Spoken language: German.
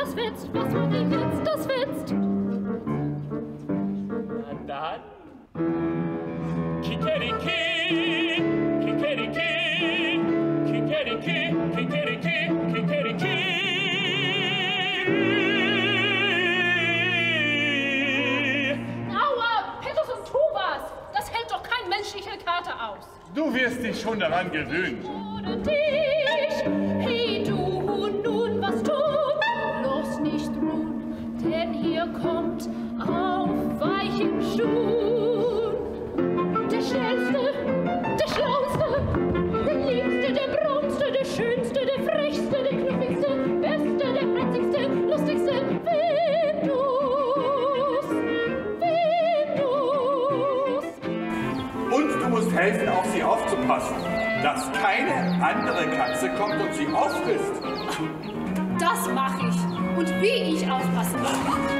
das fetzt? Was ich jetzt, das fetzt? Na dann. Aus. Du wirst dich schon daran gewöhnen. Ohne dich, hey du nun was tun, bloß nicht ruhen, denn hier kommt auf weichen Schuhen musst helfen, auf sie aufzupassen, dass keine andere Katze kommt und sie auffrisst. Das mache ich. Und wie ich aufpassen will.